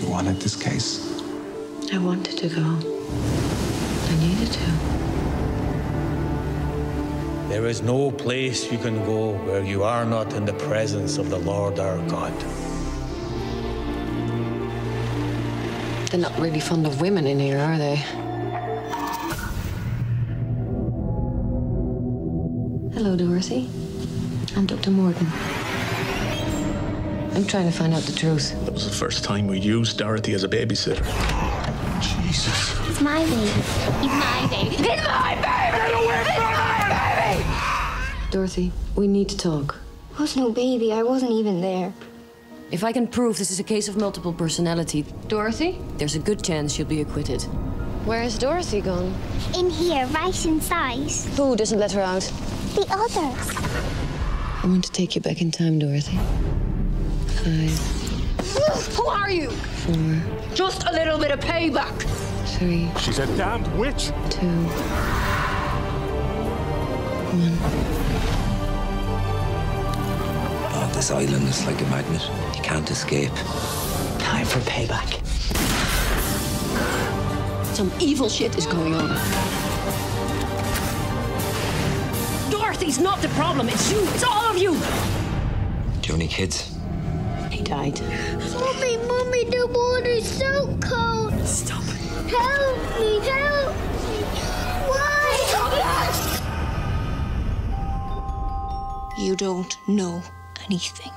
You wanted this case. I wanted to go. I needed to. There is no place you can go where you are not in the presence of the Lord our God. They're not really fond of women in here, are they? Hello, Dorothy. I'm Dr. Morton. I'm trying to find out the truth. That was the first time we used Dorothy as a babysitter. Jesus. It's my baby. It's my baby. It's my baby! It's my baby! Dorothy, we need to talk. It was no baby. I wasn't even there. If I can prove this is a case of multiple personality, Dorothy, there's a good chance she'll be acquitted. Where is Dorothy gone? In here, right inside. Who doesn't let her out? The others. I want to take you back in time, Dorothy. Five, Who are you? four, Just a little bit of payback. three, She's a damned witch. two, one. Oh, this island is like a magnet. You can't escape. Time for payback. Some evil shit is going on. Dorothy's not the problem. It's you. It's all of you. Do you have any kids? He died. Mommy, mommy, the water's so cold. Stop. Help me, help me. Why? You don't know anything.